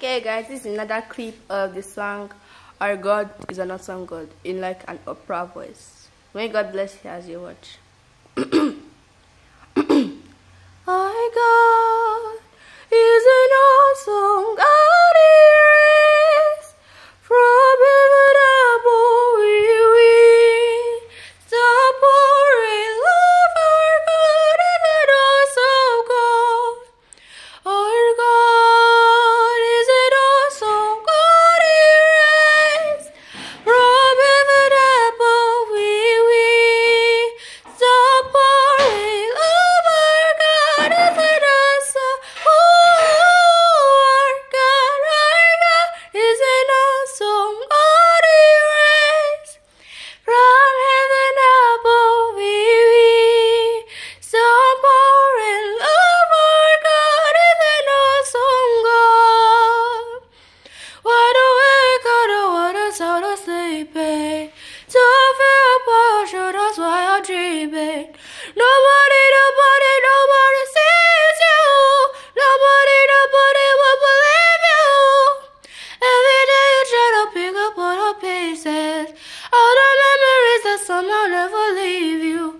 Okay guys, this is another clip of the song Our God is an Awesome God in like an opera voice. May God bless you as you watch. Nobody, nobody, nobody sees you. Nobody, nobody will believe you. Every day you try to pick up all the pieces. All the memories that somehow never leave you.